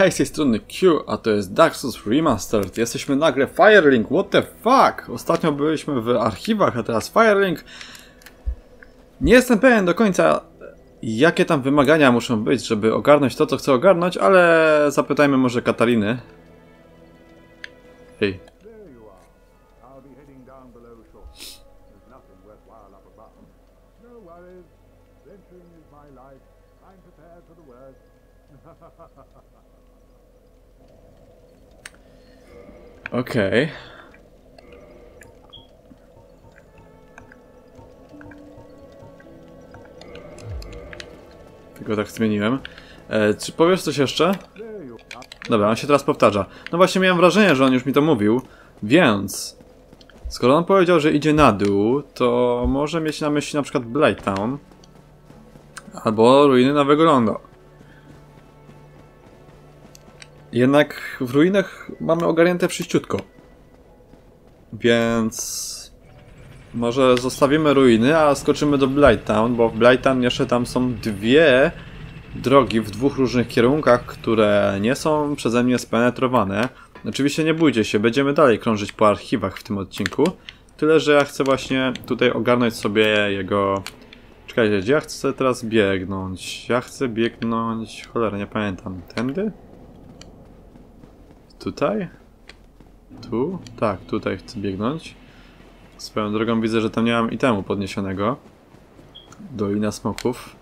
Hej, z tej strony Q, a to jest Dark Souls Remastered. Jesteśmy nagle Firelink, what the fuck? Ostatnio byliśmy w archiwach, a teraz Firelink. Nie jestem pewien do końca, jakie tam wymagania muszą być, żeby ogarnąć to, co chcę ogarnąć, ale zapytajmy może Katariny. Hej. Okej. Tylko tak zmieniłem. E, czy powiesz coś jeszcze? Dobra, on się teraz powtarza. No właśnie miałem wrażenie, że on już mi to mówił, więc... Skoro on powiedział, że idzie na dół, to może mieć na myśli na przykład Blighttown. Albo ruiny Nowego Lądu. Jednak w ruinach mamy ogarnięte przyjściutko. Więc... Może zostawimy ruiny, a skoczymy do Blighttown, bo w Blighttown jeszcze tam są dwie drogi w dwóch różnych kierunkach, które nie są przeze mnie spenetrowane. Oczywiście nie bójcie się, będziemy dalej krążyć po archiwach w tym odcinku. Tyle, że ja chcę właśnie tutaj ogarnąć sobie jego... Czekajcie, gdzie ja chcę teraz biegnąć? Ja chcę biegnąć... Cholera, nie pamiętam. Tędy? Tutaj? Tu? Tak, tutaj chcę biegnąć. Swoją drogą widzę, że tam nie mam itemu podniesionego. Dolina Smoków.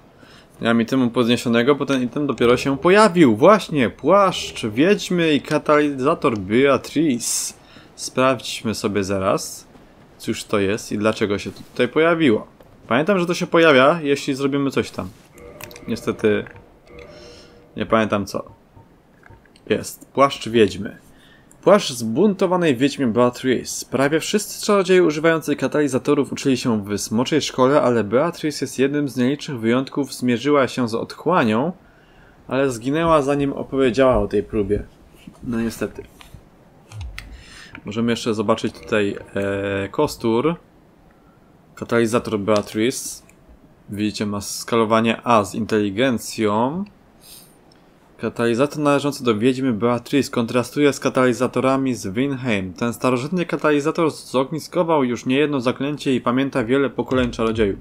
Nie mam itemu podniesionego, bo ten item dopiero się pojawił. Właśnie, płaszcz, wiedźmy i katalizator Beatrice. Sprawdźmy sobie zaraz, cóż to jest i dlaczego się to tutaj pojawiło. Pamiętam, że to się pojawia, jeśli zrobimy coś tam. Niestety, nie pamiętam co. Jest, płaszcz wiedźmy. Płaszcz zbuntowanej wiedźmie Beatrice. Prawie wszyscy czarodzieje używający katalizatorów uczyli się w smoczej szkole, ale Beatrice jest jednym z nielicznych wyjątków. Zmierzyła się z otchłanią, ale zginęła zanim opowiedziała o tej próbie. No niestety. Możemy jeszcze zobaczyć tutaj e, kostur. Katalizator Beatrice. Widzicie, ma skalowanie A z inteligencją. Katalizator należący do wiedźmy Beatrice kontrastuje z katalizatorami z Winheim. Ten starożytny katalizator zogniskował już niejedno zaklęcie i pamięta wiele pokoleń czarodziejów.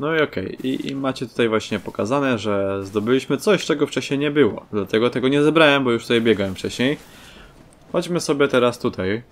No i okej, I, i macie tutaj właśnie pokazane, że zdobyliśmy coś, czego wcześniej nie było. Dlatego tego nie zebrałem, bo już tutaj biegałem wcześniej. Chodźmy sobie teraz tutaj.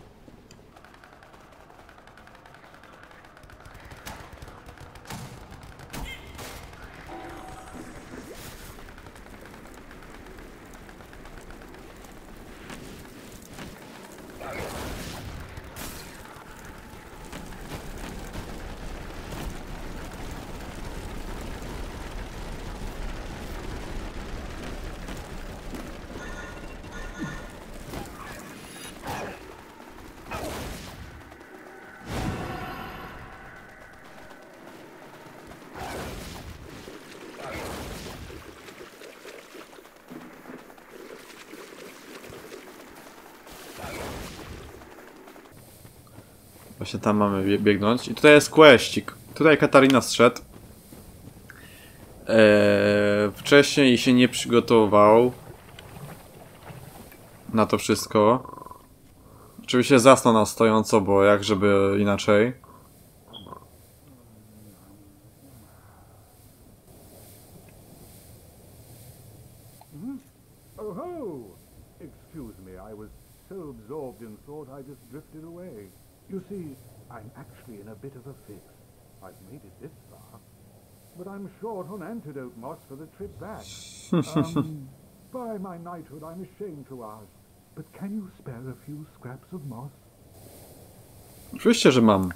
Tam mamy bie- biegnąć. I tutaj jest questik. Tutaj Katarina zszedł. Eee, wcześniej się nie przygotował na to wszystko. Oczywiście zasnął na stojąco, bo jak żeby inaczej. Excuse me, I was so absorbed in thought I just drifted away. You see, I'm actually in a bit of a fix. I've made it this far, but I'm short on antidote moss for the trip back. um, by my knighthood, I'm ashamed to ask, but can you spare a few scraps of moss? Oczywiście, że mam.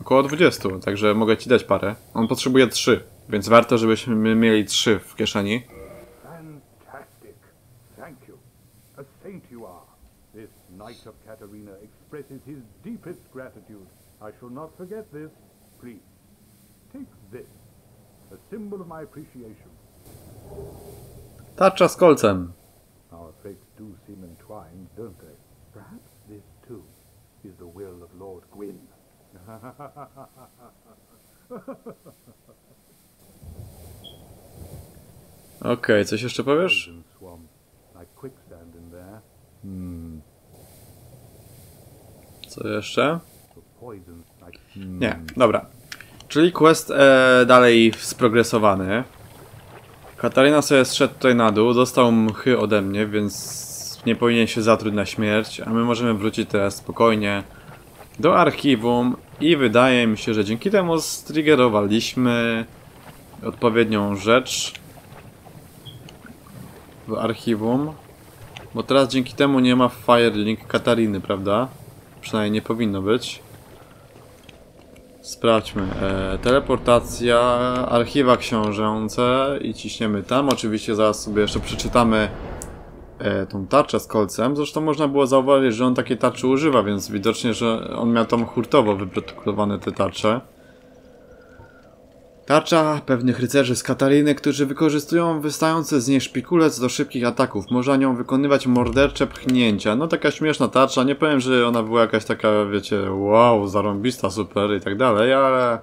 Około 20, także mogę ci dać parę. On potrzebuje 3, więc warto, żebyśmy mieli 3 w kieszeni. Knight of Katarina expresses his deepest gratitude. I shall not forget this. Please, take this. A symbol of my appreciation. Tarcza z kolcem. Our fates do seem entwined, don't they? Perhaps this, too, is the will of Lord Gwyn. Okej, coś jeszcze powiesz? Golden Swamp. like quicksand in there. Hmm. Co jeszcze? Nie, dobra. Czyli quest e, dalej sprogresowany. Katarina sobie zszedł tutaj na dół, dostał mchy ode mnie, więc nie powinien się zatruć na śmierć, a my możemy wrócić teraz spokojnie do archiwum i wydaje mi się, że dzięki temu striggerowaliśmy odpowiednią rzecz w archiwum. Bo teraz dzięki temu nie ma Firelink Katariny, prawda? Przynajmniej nie powinno być. Sprawdźmy. E, teleportacja, archiwa książęce i ciśniemy tam. Oczywiście zaraz sobie jeszcze przeczytamy e, tą tarczę z kolcem. Zresztą można było zauważyć, że on takie tarczy używa, więc widocznie, że on miał tam hurtowo wyprodukowane te tarcze. Tarcza pewnych rycerzy z Katariny, którzy wykorzystują wystający z niej szpikulec do szybkich ataków. Można nią wykonywać mordercze pchnięcia. No taka śmieszna tarcza, nie powiem, że ona była jakaś taka, wiecie, wow, zarąbista, super i tak dalej, ale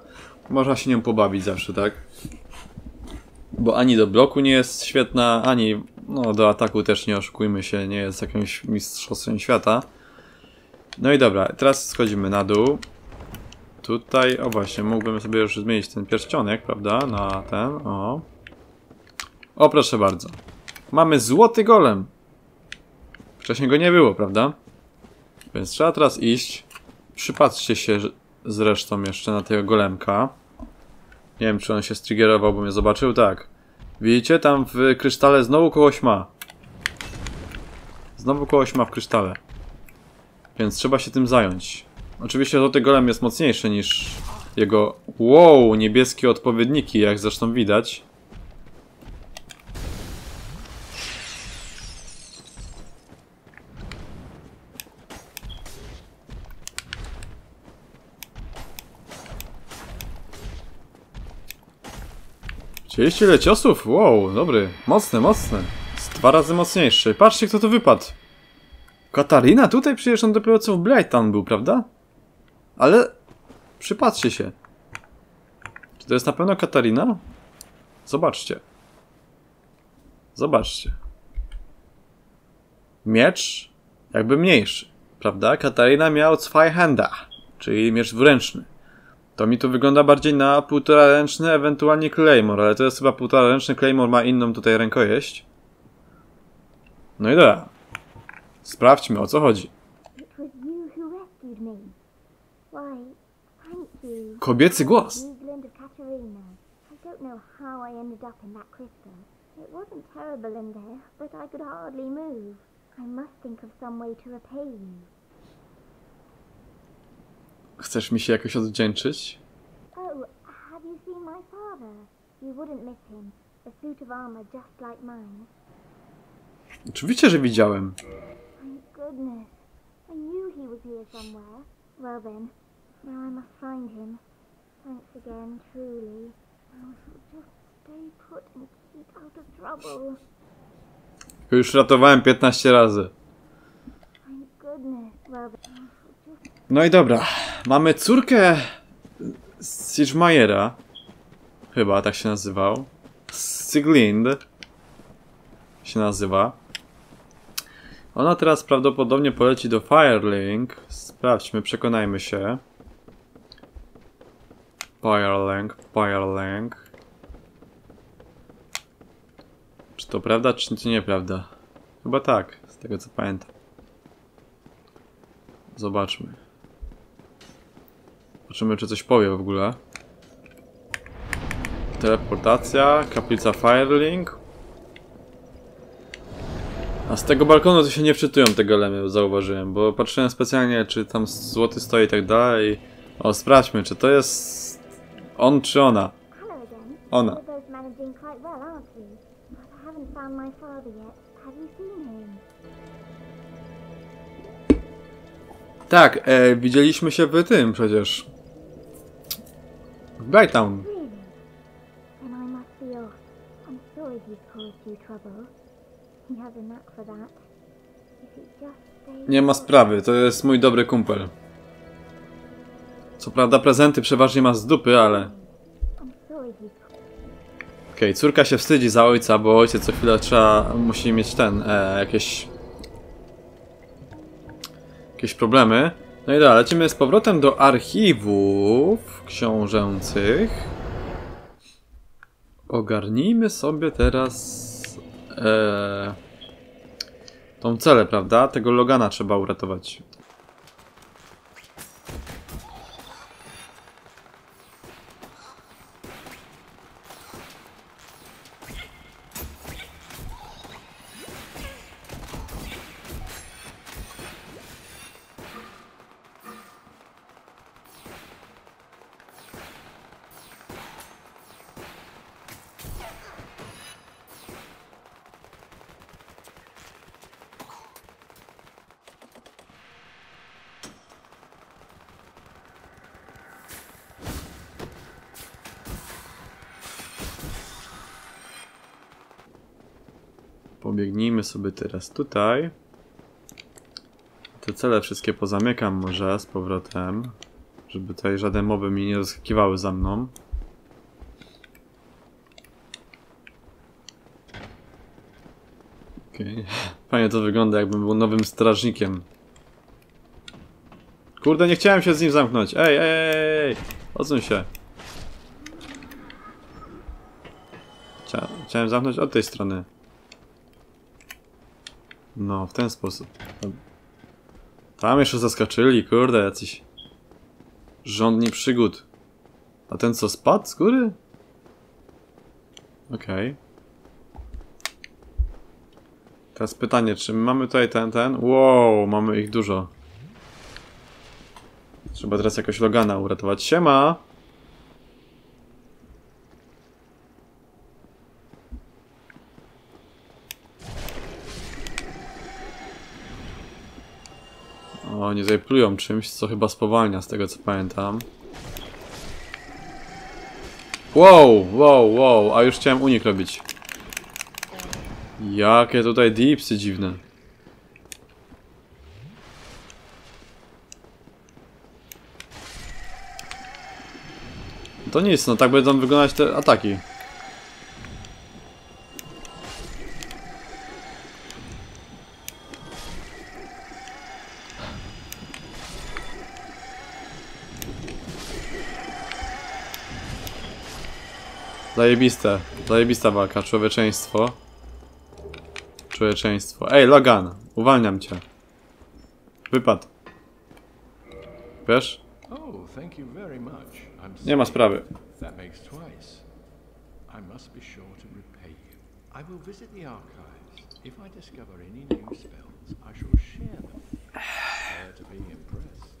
można się nią pobawić zawsze, tak? Bo ani do bloku nie jest świetna, ani no, do ataku też nie oszukujmy się, nie jest jakimś mistrzostwem świata. No i dobra, teraz schodzimy na dół. Tutaj, o właśnie, mógłbym sobie już zmienić ten pierścionek, prawda, na ten, o. O, proszę bardzo. Mamy złoty golem. Wcześniej go nie było, prawda? Więc trzeba teraz iść. Przypatrzcie się zresztą jeszcze na tego golemka. Nie wiem, czy on się striggerował, bo mnie zobaczył. Tak. Widzicie? Tam w krysztale znowu kogoś ma. Znowu kogoś ma w krysztale. Więc trzeba się tym zająć. Oczywiście złoty golem jest mocniejszy niż jego wow, niebieskie odpowiedniki, jak zresztą widać. Widzieliście ile ciosów? Wow, dobry. Mocny, mocny. Jest dwa razy mocniejszy. Patrzcie kto tu wypadł. Katarina? Tutaj przecież on dopiero co w Blytown był, prawda? Ale... Przypatrzcie się. Czy to jest na pewno Katarina? Zobaczcie. Zobaczcie. Miecz jakby mniejszy, prawda? Katarina miał Zweihanda, czyli miecz dwuręczny. To mi tu wygląda bardziej na półtora ręczny, ewentualnie Claymore, ale to jest chyba półtora ręczny, Claymore ma inną tutaj rękojeść. No i dobra. Sprawdźmy o co chodzi. Repay you. Chcesz mi się jakoś odwdzięczyć? Oh, have you seen my father? You wouldn't miss him. A suit of armor just like mine. Oczywiście, że widziałem. Thank goodness. I knew he was here somewhere. Well then, now I must find him. Thanks again, truly. I shall just stay put and keep out of trouble. Już ratowałem 15 razy. No i dobra. Mamy córkę Sigmajera. Chyba tak się nazywał. Siglind się nazywa. Ona teraz prawdopodobnie poleci do Firelink. Sprawdźmy, przekonajmy się. Firelink, Firelink. Czy to prawda, czy to nieprawda? Chyba tak, z tego co pamiętam. Zobaczmy. Zobaczymy, czy coś powie w ogóle. Teleportacja, kaplica Firelink. A z tego balkonu to się nie wczytują te golemy, zauważyłem, bo patrzyłem specjalnie, czy tam złoty stoi i tak dalej. O, sprawdźmy, czy to jest on czy ona. Ona. Tak, e, widzieliśmy się w tym przecież. W stays Nie ma sprawy, to jest mój dobry kumpel. Co prawda prezenty przeważnie ma z dupy, ale... Okej, córka się wstydzi za ojca, bo ojciec co chwilę trzeba, musi mieć ten, e, jakieś... Jakieś problemy. No i dobra, lecimy z powrotem do archiwów książęcych. Ogarnijmy sobie teraz... E, tą celę, prawda? Tego Logana trzeba uratować. Pobiegnijmy sobie teraz tutaj. Te cele wszystkie pozamykam może z powrotem. Żeby tutaj żadne moby mi nie zaskakiwały za mną. Okej. Fajnie to wygląda jakbym był nowym strażnikiem. Kurde, nie chciałem się z nim zamknąć. Ej, ej, ej. Odsuń się. Chcia chciałem zamknąć od tej strony. No, w ten sposób. Tam jeszcze zaskoczyli, kurde, jacyś rządni przygód. A ten co, spadł z góry? Okej. Teraz pytanie, czy my mamy tutaj ten, ten? Wow, mamy ich dużo. Trzeba teraz jakoś Logana uratować. Siema! O, nie tutaj plują czymś, co chyba spowalnia z tego co pamiętam. Wow, wow, wow, a już chciałem unik robić. Jakie tutaj deepsy dziwne. To nic, no tak będą wyglądać te ataki. Zajebiste. Zajebista walka. Człowieczeństwo. Człowieczeństwo. Ej, Logan! Uwalniam cię. Wypad. Wiesz? Oh, Nie ma sprawy. That makes twice. I must be sure to repay you. I will visit the archives. If I discover any new spells, I shall share them. Prepare to be impressed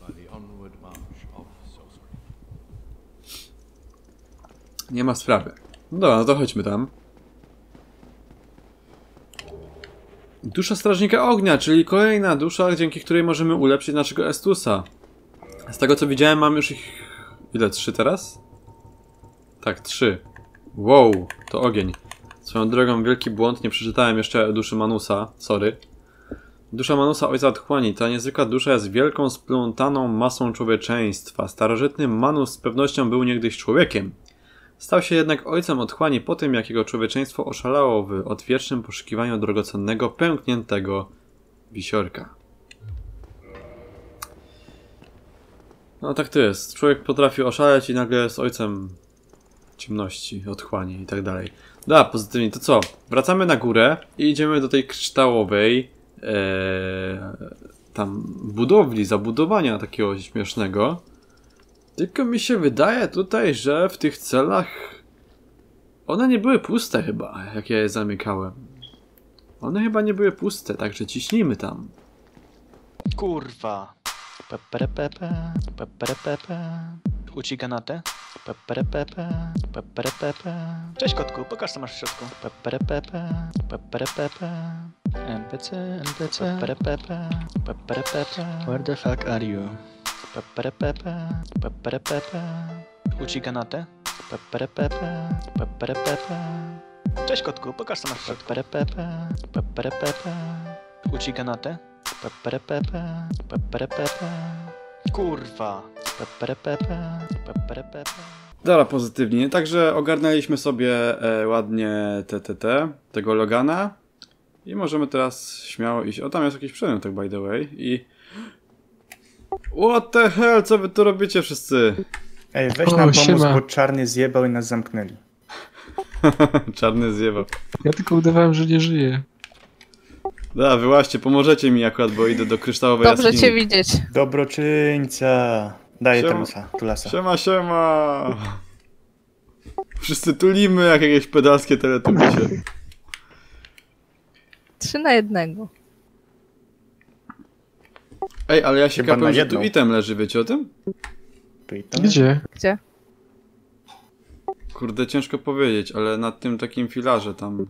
by the onward march of Nie ma sprawy. No dobra, no to chodźmy tam. Dusza Strażnika Ognia, czyli kolejna dusza, dzięki której możemy ulepszyć naszego Estusa. Z tego co widziałem, mam już ich... Ile? Trzy teraz? Tak, trzy. Wow, to ogień. Swoją drogą, wielki błąd, nie przeczytałem jeszcze duszy Manusa, sorry. Dusza Manusa, ojca otchłani. Ta niezwykła dusza jest wielką, splątaną masą człowieczeństwa. Starożytny Manus z pewnością był niegdyś człowiekiem. Stał się jednak ojcem otchłani po tym, jak jego człowieczeństwo oszalało w odwiecznym poszukiwaniu drogocennego, pękniętego wisiorka. No tak to jest. Człowiek potrafi oszaleć i nagle jest ojcem ciemności, otchłani i tak dalej. Da, pozytywnie. To co? Wracamy na górę i idziemy do tej kryształowej ee, tam budowli, zabudowania takiego śmiesznego. Tylko mi się wydaje tutaj, że w tych celach one nie były puste chyba, jak ja je zamykałem. One chyba nie były puste, także ciśnijmy tam. Kurwa. Peperepepe, peperepepe. Uciga na te. Peperepepe, peperepepe. Cześć kotku, pokaż co masz w środku. Peperepepe, peperepepe. NPC, NPC. Peperepepe, peperepepe. Where the fuck are you? Peperepepe, peperepepe. Cześć kotku, pokaż co masz w środku. Peperepepe, peperepepe. Kurwa. Dobra, pozytywnie. Także ogarnęliśmy sobie e, ładnie TTT, tego Logana. I możemy teraz śmiało iść. O, tam jest jakiś przedmiot, tak by the way. I... What the hell, co wy tu robicie wszyscy? Ej, weź O, nam pomóc, siema. bo czarny zjebał i nas zamknęli. Czarny zjebał. Ja tylko udawałem, że nie żyję. Da, wyłaźcie, pomożecie mi akurat, bo idę do kryształowej Dobrze jaskini. cię widzieć. Dobroczyńca! Daję Siema. Temusa, Tulasa. Siema, siema! Wszyscy tulimy jak jakieś pedalskie teletubisie. Trzy na jednego. Ej, ale ja się Chyba na kapłem, że tu item leży, wiecie o tym? Tu i tam. Gdzie? Gdzie? Kurde, ciężko powiedzieć, ale nad tym takim filarze tam...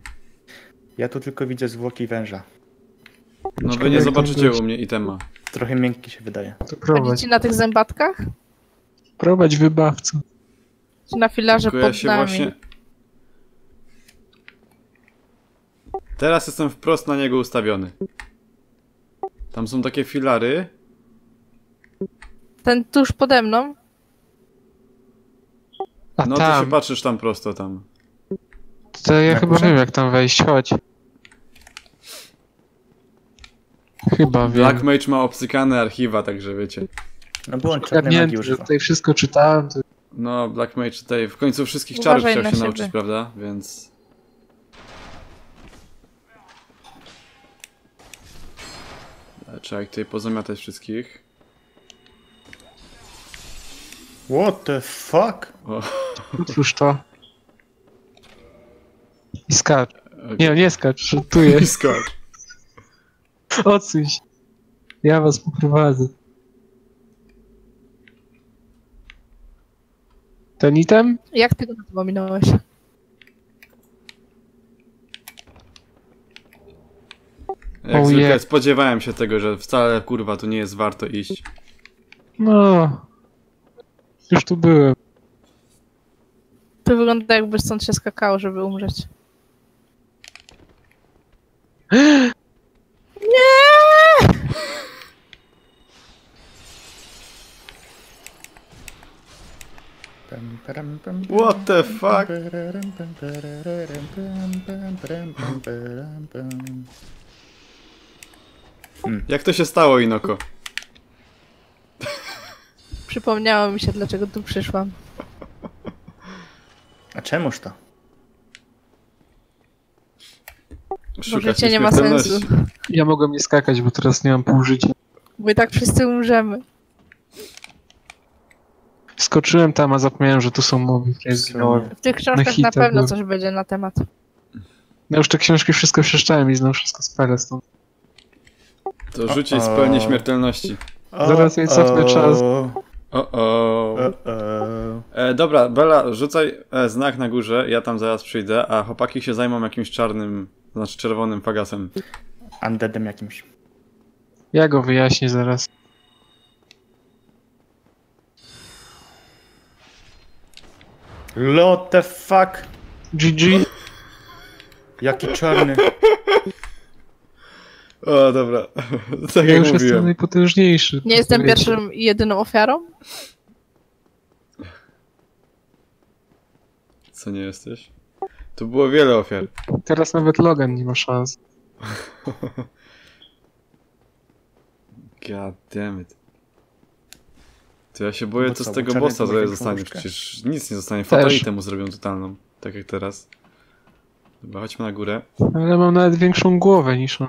Ja tu tylko widzę zwłoki węża. No wy nie zobaczycie u mnie itema. Trochę miękki się wydaje. To prowadź. Chodzicie na tych zębatkach? Prowadź wybawco. Czy na filarze Tylko ja pod się nami? właśnie... Teraz jestem wprost na niego ustawiony. Tam są takie filary. Ten tuż pode mną? A No ty tam, się patrzysz tam prosto tam. to ja chyba wiem jak tam wejść, chodź. Chyba wiem. Black Mage ma obcykane archiwa, także wiecie. No bo on czarnej magii używa. tutaj wszystko czytałem, to No, Black Mage tutaj w końcu wszystkich Uważaj czarów chciał się siebie. nauczyć, prawda? Więc... Trzeba ich tutaj pozamiatać wszystkich. What the fuck? O, otwórz to. I skacz. Nie, nie skacz, żartuję. i skacz. Odsuń się. Ja was poprowadzę. Ten item? Jak ty go na to minąłeś? Jak Oh zwykle yeah. spodziewałem się tego, że wcale kurwa tu nie jest warto iść. No. Już tu byłem. To wygląda jakby stąd się skakało, żeby umrzeć. Nie! What the fuck? pararam, pam, pararam, pam, pam, param, pam, param, pam. Jak to się stało, Inoko? Przypomniało mi się, dlaczego tu przyszłam. A czemuż to? Szukasz życie nie ma sensu. Ja mogłem nie skakać, bo teraz nie mam pół życia. Bo i tak wszyscy umrzemy. Skoczyłem tam, a zapomniałem, że tu są mowy, W tych książkach na, hita pewno byłem. coś będzie na temat. Ja już te książki wszystko przeczytałem i znam wszystko z stąd. To o. spełnię śmiertelności. Zaraz jej cofnę czas. O. E, dobra, Bela, rzucaj e, znak na górze, ja tam zaraz przyjdę, a chłopaki się zajmą jakimś czarnym, znaczy czerwonym fagasem. Undeadem jakimś. Ja go wyjaśnię zaraz. What the fuck? GG. Jaki czarny. O, dobra. tak Ja jak już jestem mówiłem. najpotężniejszy. Nie jestem pierwszą i jedyną ofiarą? Co nie jesteś? Tu było wiele ofiar. Teraz nawet Logan nie ma szans. God damn it. To ja się boję, Bo co z tego bossa to największą zostanie. Przecież nic nie zostanie. Też. Fatalitę mu zrobią totalną. Tak jak teraz. Dobra, chodźmy na górę. Ale mam nawet większą głowę niż on.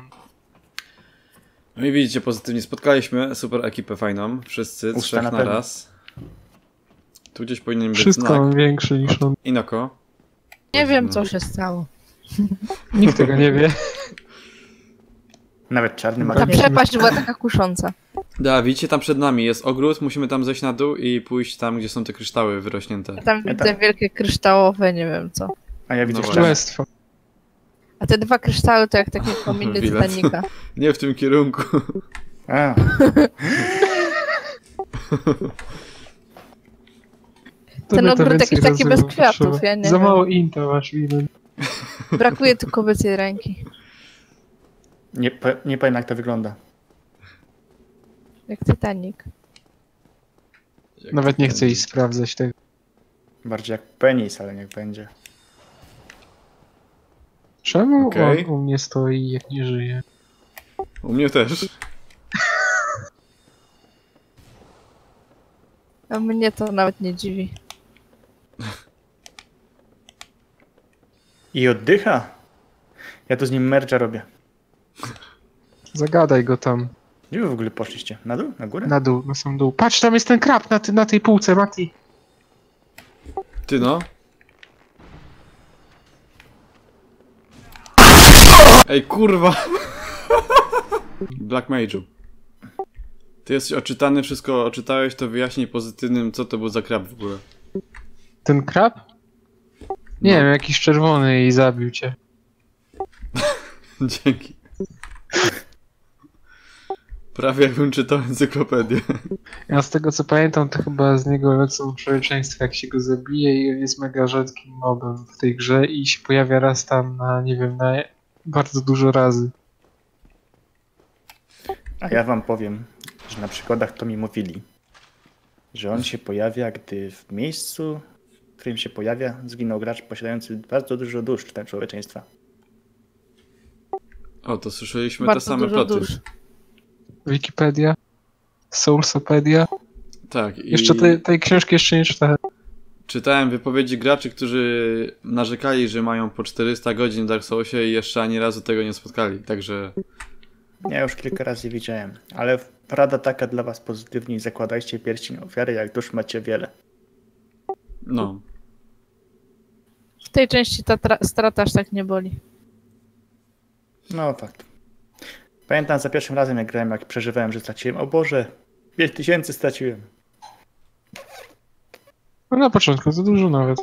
No i widzicie, pozytywnie spotkaliśmy super ekipę fajną. Wszyscy, Usta trzech na na raz. Tu gdzieś powinien być Wszystko znak. mam większe niż on. Inoko. Nie wiem, co się stało. Nikt tego nie wie. Nawet czarny ma Ta przepaść była taka kusząca. Da, widzicie, tam przed nami jest ogród, musimy tam zejść na dół i pójść tam, gdzie są te kryształy wyrośnięte. Tam Ja widzę tak. wielkie kryształowe, nie wiem co. A ja widzę No. Królestwo. A te dwa kryształy to jak takie kominy. Titanica. Nie w tym kierunku. A, Tobie to ogród więcej jakiś taki bez kwiatów, ja nie Za mało inta masz, Willen. Brakuje tu kobiecej ręki. nie, nie powiem jak to wygląda. Jak Titanic. Jak Nawet nie ten- chcę iść sprawdzać tego. Bardziej jak penis, ale niech będzie. Czemu Okej. on u mnie stoi, jak nie żyje? U mnie też. A mnie to nawet nie dziwi. I oddycha. Ja tu z nim mercha robię. Zagadaj go tam, Gdzie wy w ogóle poszliście? Na dół? Na górę? na dół, na sam dół. Patrz, tam jest ten krab na, ty, na tej półce, Mati. Ty no. Ej, kurwa! Black Mage'u. Ty jesteś oczytany, wszystko oczytałeś, to wyjaśnij pozytywnym, co to był za krab w ogóle. Ten krab? Nie No. wiem, jakiś czerwony i zabił cię. Dzięki. Prawie jakbym czytał encyklopedię. Ja z tego co pamiętam, to chyba z niego lecą proroczeństwa, jak się go zabije i on jest mega rzadkim mobem w tej grze i się pojawia raz tam na, nie wiem, na bardzo dużo razy. A ja wam powiem, że na przykładach to mi mówili, że on się pojawia, gdy w miejscu, w którym się pojawia, zginął gracz posiadający bardzo dużo dusz czytem człowieczeństwa. O, to słyszeliśmy Bardzo te same ploty. dusz. Wikipedia, Soulsopedia. Tak, i Jeszcze tej, tej książki jeszcze nie czytałem. Czytałem wypowiedzi graczy, którzy narzekali, że mają po 400 godzin w Dark Soulsie i jeszcze ani razu tego nie spotkali, także Ja już kilka razy widziałem, ale rada taka dla was pozytywniej, zakładajcie pierścień ofiary, jak dusz macie wiele. no. W tej części ta tra- strata aż tak nie boli. No fakt. Pamiętam za pierwszym razem jak grałem, jak przeżywałem, że straciłem, o Boże, 5000 straciłem. No na początku to dużo nawet.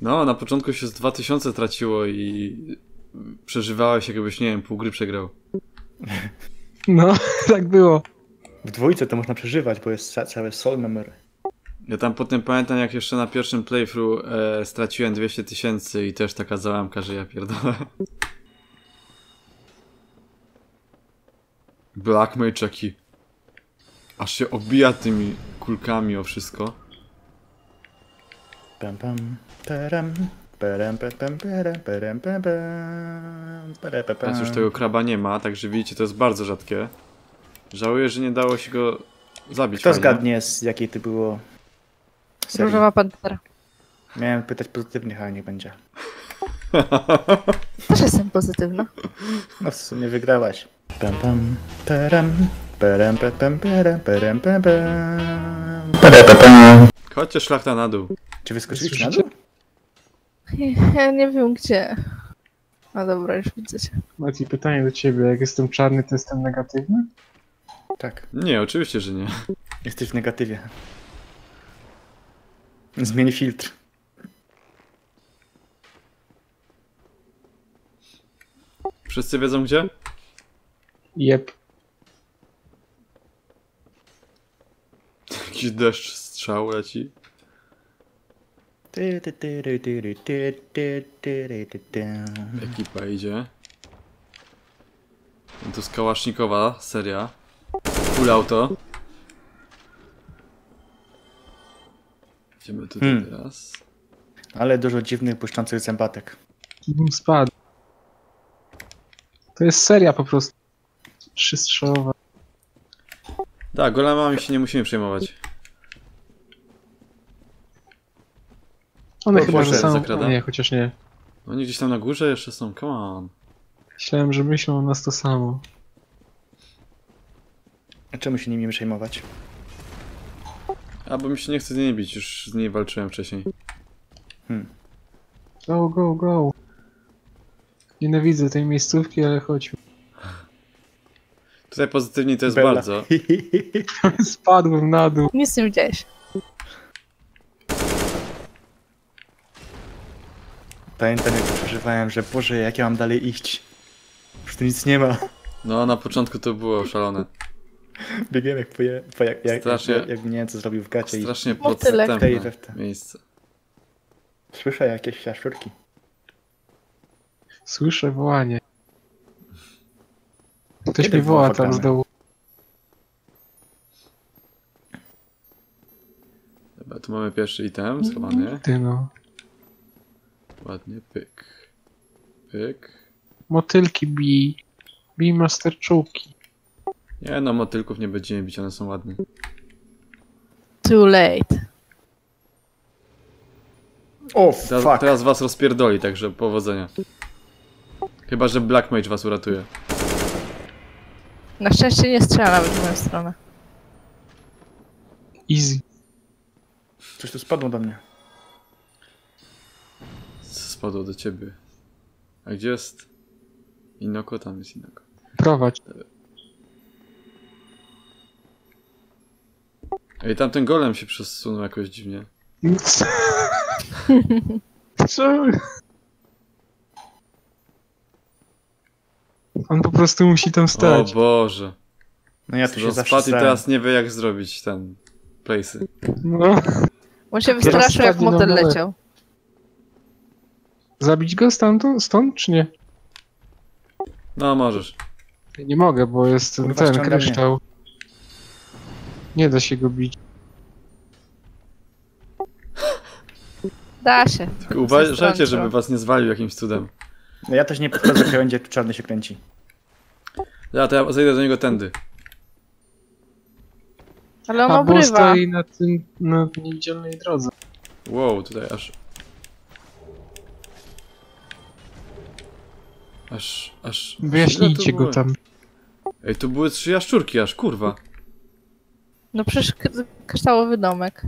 No, na początku się z 2000 traciło i przeżywałeś jakbyś, nie wiem, pół gry przegrał. No, tak było. W dwójce to można przeżywać, bo jest ca- całe soul memory. Ja tam potem pamiętam, jak jeszcze na pierwszym playthrough e, straciłem 200 tysięcy i też taka załamka, że ja pierdolę. Black Mage. Aż się obija tymi kulkami o wszystko. Pam, pam, Teraz już pam. tego kraba nie ma, także widzicie, to jest bardzo rzadkie. Żałuję, że nie dało się go zabić. Kto fajnie. zgadnie z jakiej to było serii? Różowa pantera. Miałem pytać pozytywnych, ale nie będzie. Też jestem pozytywna. No w sumie wygrałaś. Pam pam, peram, peram, pam, pam, peram, peram, pam, pam. Chodźcie szlachta na dół. Czy wyskoczyliście na dół? Ja nie wiem gdzie. A dobra, już widzę cię. Mati, pytanie do ciebie. Jak jestem czarny, to jestem negatywny? Tak, Nie, oczywiście, że nie. jesteś w negatywie. Zmień filtr. Wszyscy wiedzą gdzie? Jep. Jakiś deszcz strzał leci. Ekipa idzie. To skałasznikowa seria. Full auto. Idziemy tutaj hmm. teraz. Ale dużo dziwnych, błyszczących zębatek. Bym spadł. To jest seria po prostu. Trzystrzałowa. Tak, golema mi się nie musimy przejmować. One chyba, że są... zakrada. Nie, chociaż nie. Oni gdzieś tam na górze jeszcze są, come on. Myślałem, że myślą o nas to samo. A czemu się nimi przejmować? A bo mi się nie chce z niej bić, już z niej walczyłem wcześniej. Go, go, go. Nienawidzę tej miejscówki, ale chodźmy. Tutaj pozytywnie to jest Bella. bardzo. Spadłem na dół. Nic nie widziałeś. Pamiętam jak przeżywałem, że Boże, jak ja mam dalej iść? Już tu nic nie ma. No, na początku to było szalone. Biegiem jak, poje, po, jak, jak, Strasznie- jak, jak nie wiem co zrobił w gacie i Strasznie w te. miejsce. słyszę jakieś jaszczurki. Słyszę wołanie. Ktoś Kiedy mnie woła tam z dołu. Dobra, tu tu mamy pierwszy item schowany. Ty no. Ładnie, pyk. Pyk. Motylki bi. Bi master czołki. Nie no, motylków nie będziemy bić, one są ładne. Too late. O, Teraz, fuck. teraz was rozpierdoli, także powodzenia. Chyba, że Black Mage was uratuje. Na szczęście nie strzela w moją stronę. Easy. Coś tu spadło do mnie. Spadło do ciebie. A gdzie jest? Inoko? Tam jest Inoko. Prowadź. Ej, tamten golem się przesunął jakoś dziwnie. Co? On po prostu musi tam O stać. Boże. No ja tu się zawsze spadł i teraz nie wie jak zrobić ten place'y. No. On się wystraszył jak spadnie na małe. leciał. Zabić go stamtąd, stąd, czy nie? No możesz. Nie mogę, bo jest ten, Kurwa, ten ściąga mnie. kryształ. Nie da się go bić. Da się. Tylko uważajcie, żeby was nie zwalił jakimś cudem. No ja też nie podchodzę, jak będzie tu czarny się kręci. Ja to ja zejdę do niego tędy. Ale on A bo obrywa. stoi na tym, na niewidzialnej drodze. Wow, tutaj aż... Aż, aż... Wyjaśnijcie to go było? tam. Ej, tu były trzy jaszczurki aż, kurwa. No przecież k- kryształowy domek.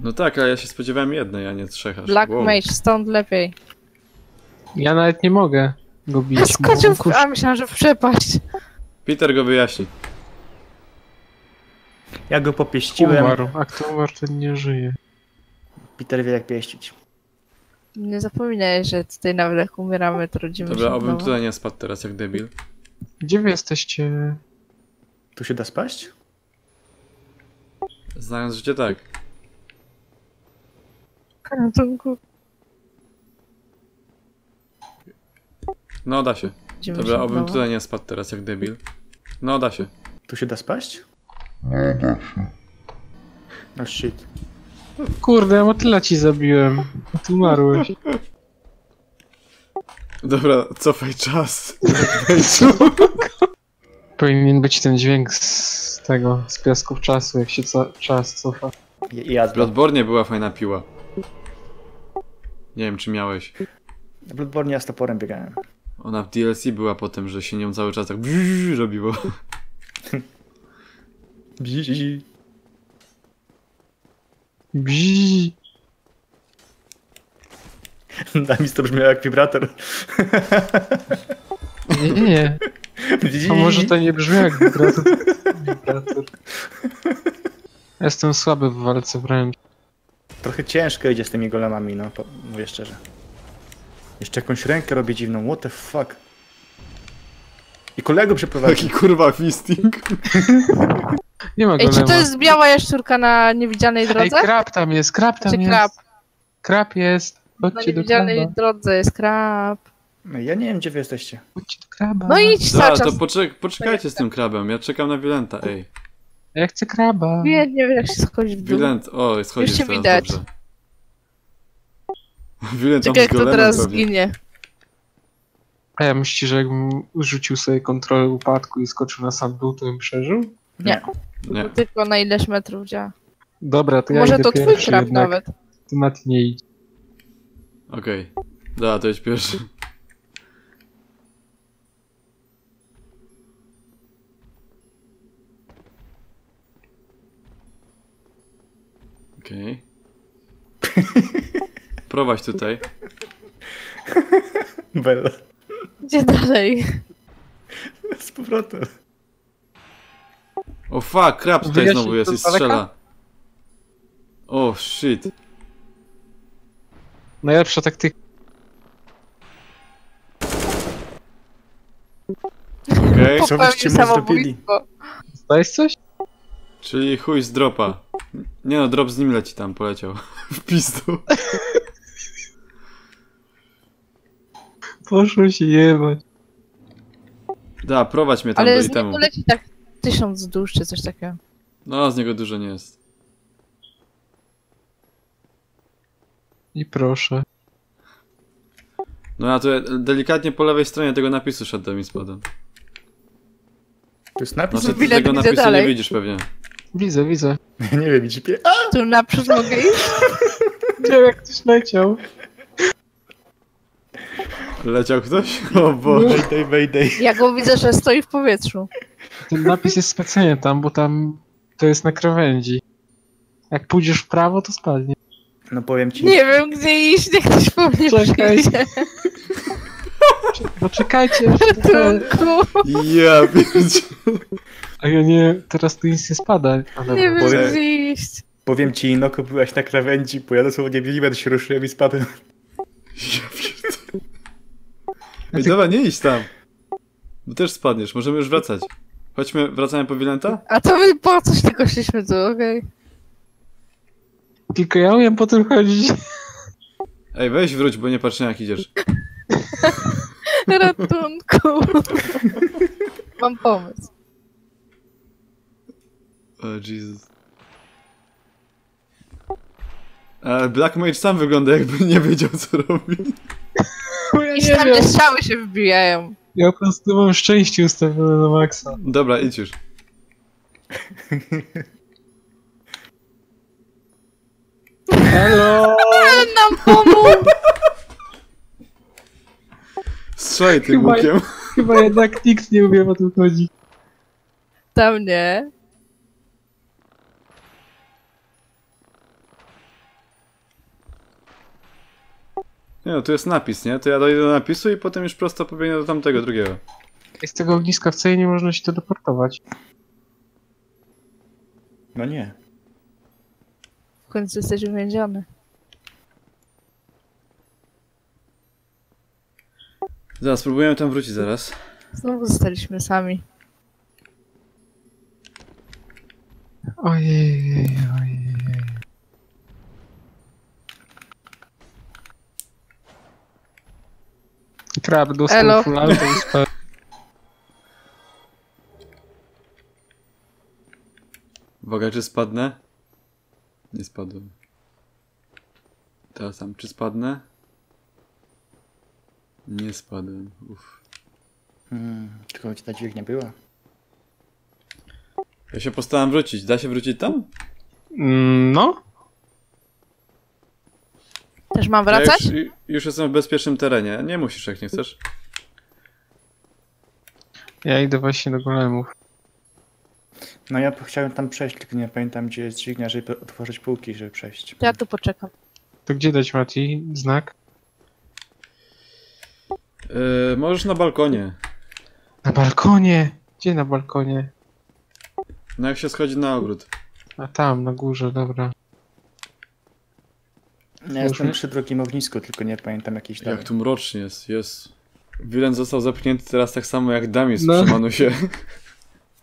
No tak, ale ja się spodziewałem jednej, a nie trzech aż. Black wow. Mage, stąd lepiej. Ja nawet nie mogę go bić. Skoczył w... A myślałam, że w przepaść. Peter go wyjaśni. Ja go popieściłem. Umarł, a kto umarł, ten nie żyje. Peter wie jak pieścić. Nie zapominaj, że tutaj nawet jak umieramy, to rodzimy Dobra, się obym znowu. tutaj nie spadł teraz jak debil. Gdzie wy jesteście? Tu się da spaść? Znając życie tak. Ratunku. No da się. Rodzimy Dobra, się obym tutaj nie spadł teraz jak debil. No da się. Tu się da spaść? No shit. Kurde, ja motyla ci zabiłem. Ty umarłeś. Dobra, cofaj czas. Powinien być ten dźwięk z tego, z piasków czasu, jak się co, czas cofa. I ja W Bloodborne była fajna piła. Nie wiem czy miałeś. w Bloodborne ja z toporem biegałem. Ona w DLC była potem, że się nią cały czas tak robiło. Bzi. Dla mnie to brzmiało jak wibrator. Nie, nie. A może to nie brzmi jak wibrator. wibrator. Jestem słaby w walce wręcz. Trochę ciężko idzie z tymi golemami, no mówię szczerze. Jeszcze jakąś rękę robię dziwną, what the fuck. I kolego Taki przeprowadził. kurwa fisting. Nie ma Ej, czy to jest biała jaszczurka na niewidzialnej Ej, drodze? krab tam jest, krab tam Czy jest. krab? Krab jest. Na Chodźcie do niewidzialnej drodze jest krab. No, ja nie wiem gdzie wy jesteście. Chodźcie do kraba. No idź Dobra, to poczek poczekajcie z tym krabem. Ja czekam na Wilenta, ej. Ja chcę kraba. Nie, nie wiem jak się schodzić w dół. Wilent, o, schodzisz Już cię teraz, widać. dobrze. Wilent Czekaj, kto teraz pewnie. zginie. A ja że jakbym rzucił sobie kontrolę upadku i skoczył na sam dół, to bym przeżył? Nie. Nie. To tylko na ileś metrów działa. Dobra, to ja Może idę to twój pierwszy jednak. nawet. Ty Mati nie idź. Okej. Dobra, to jest pierwszy. Okej. Prowadź tutaj. Bella. Gdzie dalej? Z powrotem. O fuck, krab tutaj Wyjaśnij znowu jest to i z daleka? strzela. O shit. Najlepsza taktyka. Okej, Co byście Popełnił mu zrobili? samobójstwo. Zdajesz coś? czyli chuj z dropa. Nie no, drop z nim leci tam, poleciał. W pizdu. Poszło się jebać. Da, prowadź mnie tam Ale do z itemu. niego leci tak tysiąc dusz czy coś takiego. No, z niego dużo nie jest. I proszę. No ja tu delikatnie po lewej stronie tego napisu szedłem i spadłem. To jest napis? Znaczy ty Bilet tego widzę napisu nie dalej. widzisz pewnie. Widzę, widzę. nie wiem, pie... A! Tu naprzód mogę iść? Widziałem jak ktoś leciał. Leciał ktoś? O Boże. Mayday, mayday. Ja go widzę, że stoi w powietrzu. Ten napis jest specjalnie tam, bo tam to jest na krawędzi. Jak pójdziesz w prawo, to spadnie. No powiem ci, Nie wiem, gdzie iść, niech ktoś po mnie Czekaj. przyjdzie. No czekajcie, Ratunku. Ja pierdzie. A ja nie, teraz tu nic nie spada. A dobra. Nie wiem, Powiem- gdzie iść. powiem ci, Inoko, byłaś na krawędzi, bo ja dosłownie milimetr się ruszyłem i spadłem. Ja pierdzie. Ej, dobra, nie idź tam. Bo też spadniesz, możemy już wracać. Chodźmy, wracamy po Wilenta? A to my po coś tylko szliśmy tu, okej. Tylko ja umiem po tym chodzić. Ej, weź wróć, bo nie patrzę jak idziesz. Ratunku. Mam pomysł. O Jesus. E, Black Mage sam wygląda jakby nie wiedział co robi. Ja I nie tam, wiem. gdzie strzały się wbijają. Ja po prostu mam szczęście ustawione na maksa. Dobra, idź już. Hello! Nam pomógł! Strzelaj tym Chyba- łukiem. Chyba jednak nikt nie umie o tym chodzić. Tam nie. Nie no, tu jest napis, nie? To ja dojdę do napisu i potem już prosto pobiegnę do tamtego drugiego. Z tego ogniska wcale nie można się teleportować. No nie. W końcu jesteś uwięziony. Zaraz, spróbujemy tam wrócić zaraz. Znowu zostaliśmy sami. Ojej, ojej. Krab dostał Elo. full auto i spadł. Uwaga, czy spadnę? Nie spadłem. Teraz tam, czy spadnę? Nie spadłem. Uff. Hmm, tylko gdzie ta dźwignia była? Ja się postaram wrócić. Da się wrócić tam? Mm, No? Też mam Ja wracać? już, już jestem w bezpiecznym terenie. Nie musisz, jak nie chcesz. Ja idę właśnie do golemów. No ja chciałem tam przejść, tylko nie pamiętam gdzie jest dźwignia, żeby otworzyć półki, żeby przejść. Ja tu poczekam. To gdzie dać Mati? Znak? Yy, możesz na balkonie. Na balkonie! Gdzie na balkonie? No jak się schodzi na ogród. A tam, na górze, dobra. Ja jestem przy drugim ognisku, tylko nie pamiętam jakiś dalej. Jak tu mrocznie jest, jest. Wilen został zapchnięty teraz tak samo jak Damis No. przy Manusie.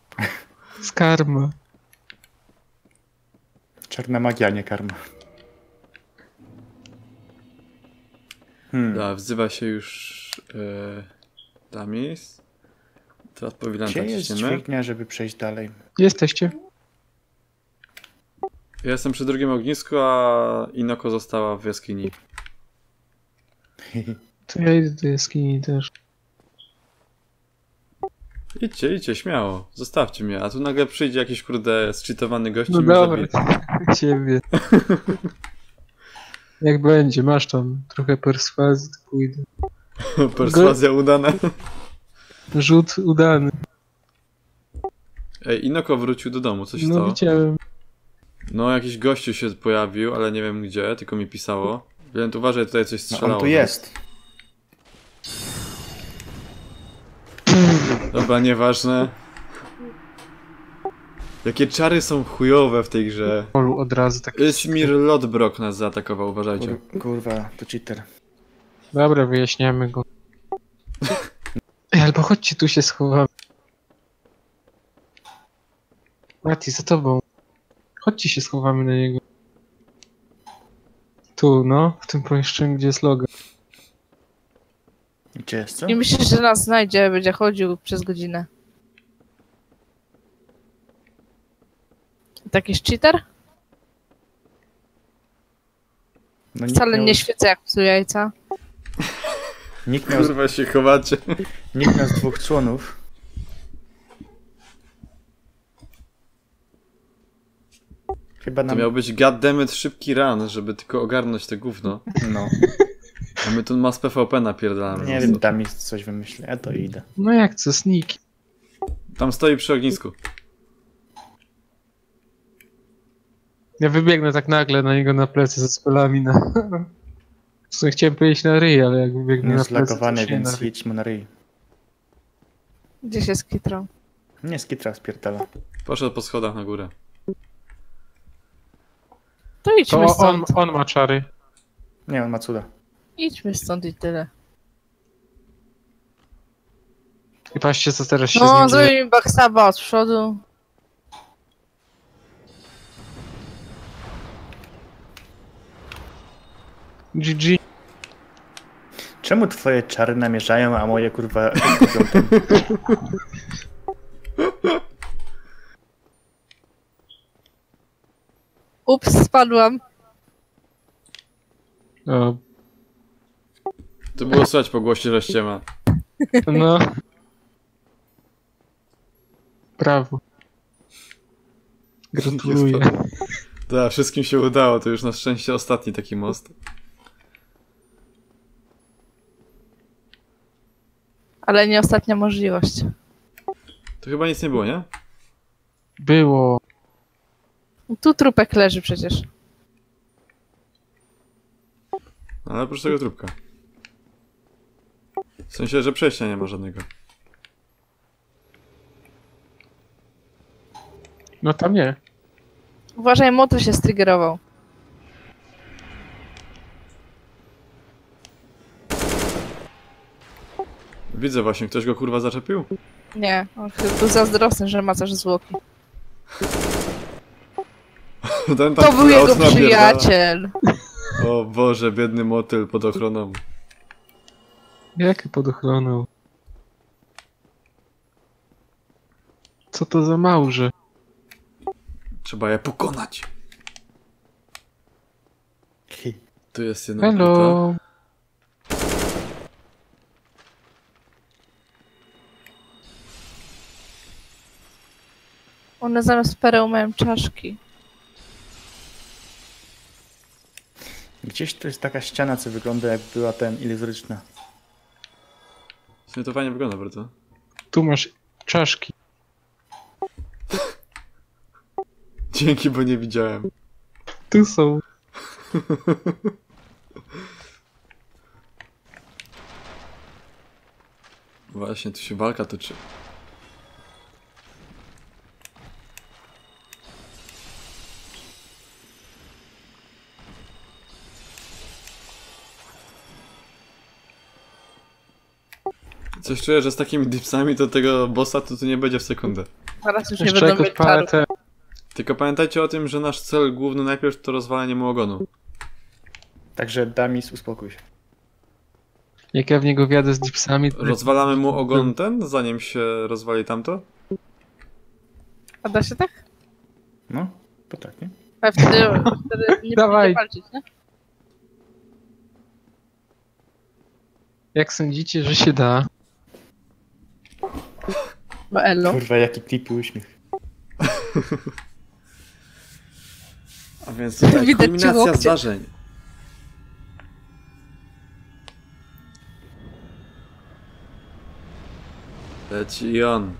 Skarma. Czarna magia, nie karma. Hmm. Da, wzywa się już yy, Damis. Teraz po Wilenta Gdzie jest ciśniemy. dźwignia, żeby przejść dalej? Jesteście? Ja jestem przy drugim ognisku, a Inoko została w jaskini. To ja idę do jaskini też. Idźcie, idźcie, śmiało. Zostawcie mnie. A tu nagle przyjdzie jakiś kurde zcheatowany gość i No mnie dobra, zabije. ciebie. Jak będzie, masz tam trochę perswazji, to pójdę. Perswazja udana. Rzut udany. Ej, Inoko wrócił do domu, co się No stało? widziałem. No, jakiś gościu się pojawił, ale nie wiem gdzie, tylko mi pisało. Więc uważaj, tutaj coś No strzelało. on tu jest. Dobra, nieważne. Jakie czary są chujowe w tej grze. Polu od razu tak. Ismir Lodbrok nas zaatakował, uważajcie. Kur, kurwa, to cheater. Dobra, wyjaśniamy go. Ej, albo chodźcie tu się schowamy. Mati, za tobą. Chodźcie się schowamy na niego. Tu, no, w tym pomieszczeniu, gdzie jest logo. Gdzie jest co? Nie myślisz, że nas znajdzie, będzie chodził przez godzinę. Taki cheater? No, nikt, Wcale miał, nie świecę jak psu jajca. nikt, miał, Kurwa się chowacie. nikt z dwóch członów. Chyba To nam... miał być goddammit szybki run, żeby tylko ogarnąć te gówno. No, A my tu mas PvP napierdalamy. nie po wiem, tam jest coś wymyślę, ja to idę. No jak co, sniki. Tam stoi przy ognisku. Ja wybiegnę tak nagle na niego na plecy ze spelami na... W sumie chciałem powiedzieć na ryj, ale jak wybiegnę Nie na plecy, to zlagowany, na więc ryj. jedźmy na ryj. Gdzie się skitrą? Nie, skitra spierdala. Poszedł po schodach na górę. To idźmy To on, stąd. on ma czary. Nie, on ma cuda. Idźmy stąd i tyle. I patrzcie co teraz się z No, nim dzieje. zrobimy backstab'a od przodu. GG. Czemu twoje czary namierzają, a moje kurwa tym? Ups, spadłam. O, To było słychać po głosie, że ściema. no. Brawo. Gratuluję. Tak, wszystkim się udało, to już na szczęście ostatni taki most. Ale nie ostatnia możliwość. To chyba nic nie było, nie? Było. Tu trupek leży przecież. Ale oprócz tego trupka. W sensie, że przejścia nie ma żadnego. No tam nie. Uważaj, motor się striggerował. Widzę właśnie, ktoś go kurwa zaczepił? Nie, on chyba był zazdrosny, że ma coś zwłoki. Ten tam, To był jego przyjaciel. O Boże, biedny motyl pod ochroną. Jakie pod ochroną? Co to za małże? Trzeba je pokonać. Tu jest jedna płyta. Hello. One zamiast pereł mają czaszki. Gdzieś to jest taka ściana, co wygląda jak była ten iluzoryczna. W sumie to fajnie wygląda bardzo. Tu masz czaszki. Dzięki, bo nie widziałem. Tu są. Właśnie, tu się walka toczy. Coś czuję, że z takimi dipsami to tego bossa to tu nie będzie w sekundę. Zaraz już nie będą mieć paletę. Tylko pamiętajcie o tym, że nasz cel główny najpierw to rozwalanie mu ogonu. Także Damis, uspokój się. Jak ja w niego wjadę z dipsami, to Rozwalamy mu ogon ten, zanim się rozwali tamto? A da się tak? No, to tak, nie? Ale wtedy, wtedy nie Dawaj. walczyć, nie? jak sądzicie, że się da? Bo Elo. Kurwa, jaki creepy uśmiech. A więc tutaj Widać zdarzeń. Leci i on.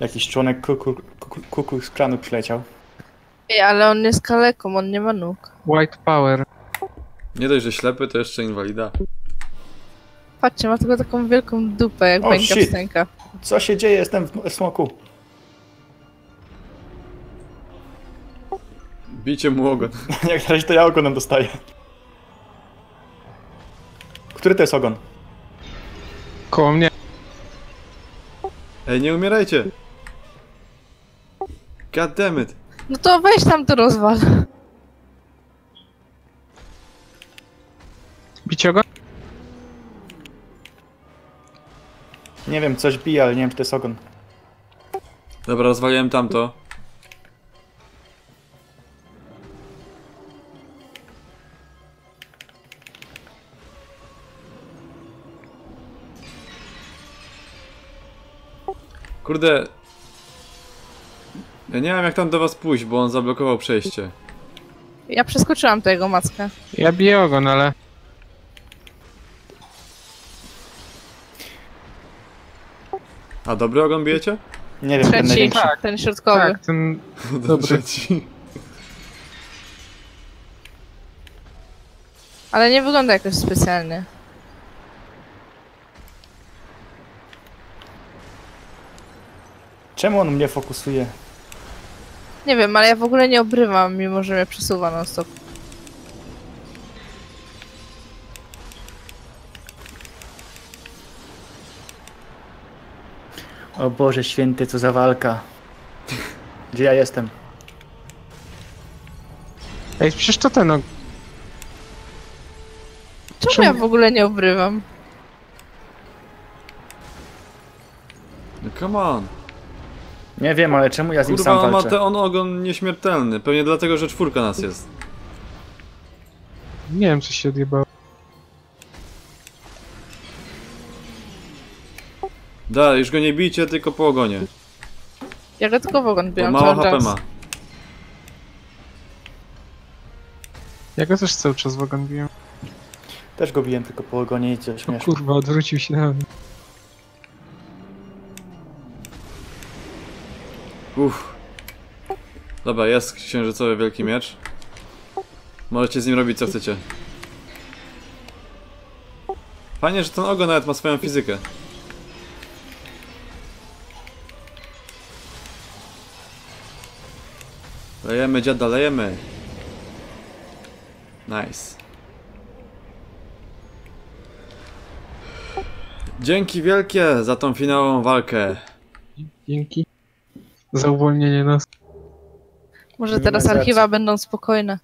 Jakiś członek kuku, kuku, kuku z kranu przyleciał. Ej, ale on jest kaleką, on nie ma nóg. White Power. Nie dość, że ślepy, to jeszcze inwalida. Patrzcie, ma tylko taką wielką dupę, jak O, bańka shit. wstęka. Co się dzieje? Jestem w smoku. Bicie mu ogon. Jak na razie to ja ogonem dostaję. Który to jest ogon? Koło mnie. Ej, nie umierajcie! God damn it. No to weź tam to rozwal. Bicie go? Nie wiem, coś bije, ale nie wiem, czy to jest ogon. Dobra, rozwaliłem tamto. Kurde. Ja nie wiem jak tam do was pójść, bo on zablokował przejście. Ja przeskoczyłam tego mackę. Ja biję ogon, ale A dobry ogon bijecie? Nie wiem, ten Trzeci, największy. ten środkowy. Tak, ten... Dobry. Trzeci. Ale nie wygląda jakoś specjalnie. Czemu on mnie fokusuje? Nie wiem, ale ja w ogóle nie obrywam, mimo że mnie przesuwa non stop. O Boże święty, co za walka. Gdzie ja jestem? Ej, przecież to ten ogon. Czemu Czemu- ja w ogóle nie obrywam? No come on. Nie wiem, ale czemu ja z nim Kurwa, sam on ma walczę? te, on ogon nieśmiertelny. Pewnie dlatego, że czwórka nas jest. Nie wiem, co się odjebało. Da, już go nie bijcie, tylko po ogonie. Ja go tylko w ogon Bo biłam mało cały HP czas. ma. Ja go też cały czas w ogon biłem. Też go biłem tylko po ogonie i O kurwa, odwrócił się na mnie. Uff. Dobra, jest księżycowy wielki miecz. Możecie z nim robić co chcecie. Fajnie, że ten ogon nawet ma swoją fizykę. Lejemy dziada, lejemy. Nice. Dzięki wielkie za tą finałową walkę. Dzięki. Za uwolnienie nas. Może teraz archiwa będą spokojne.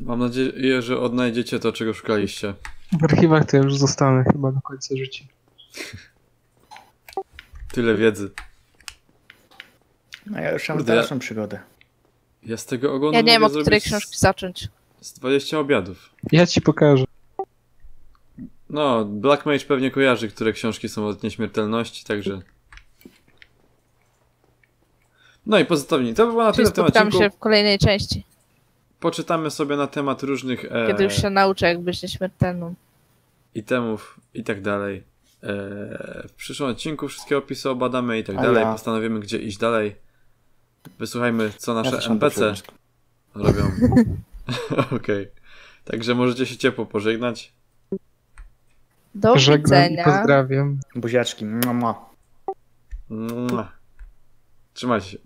Mam nadzieję, że odnajdziecie to, czego szukaliście. W archiwach to ja już zostanę chyba do końca życia. Tyle wiedzy. No ja już mam Kurde, dalszą przygodę. Ja z tego ogonu Ja nie wiem, mogę od której książki zacząć. Z 20 obiadów. Ja ci pokażę. No, Black Mage pewnie kojarzy, które książki są od nieśmiertelności, także... No i pozytownie. To by było na tyle tym spotkamy odcinku. się w kolejnej części. Poczytamy sobie na temat różnych e, Kiedy już się nauczę, jak być nieśmiertelną. itemów i tak dalej. E, w przyszłym odcinku wszystkie opisy obadamy i tak A dalej. ja- Postanowimy, gdzie iść dalej. Wysłuchajmy, co nasze ja NPC robią. Okej. Także możecie się ciepło pożegnać. Do Żegnam widzenia. pozdrawiam. Buziaczki. Mua. Mua. Trzymajcie się.